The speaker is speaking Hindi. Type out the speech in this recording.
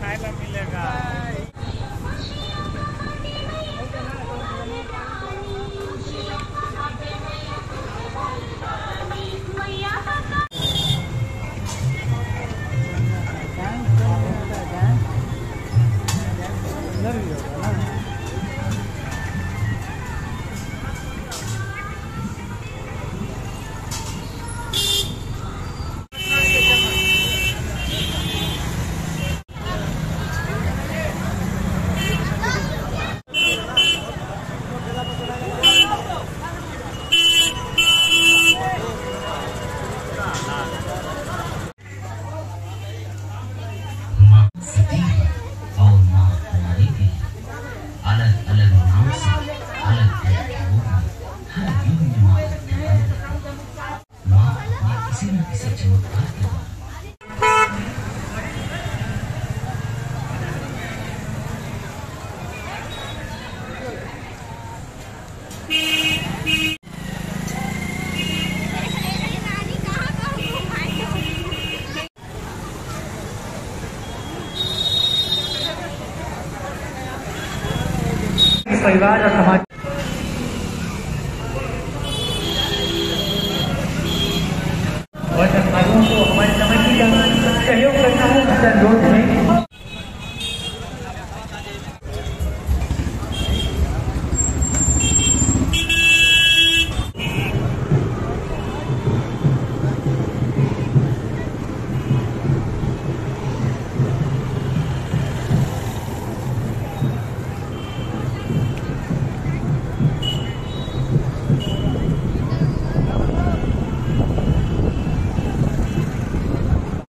खाने मिलेगा। परिवार और समाज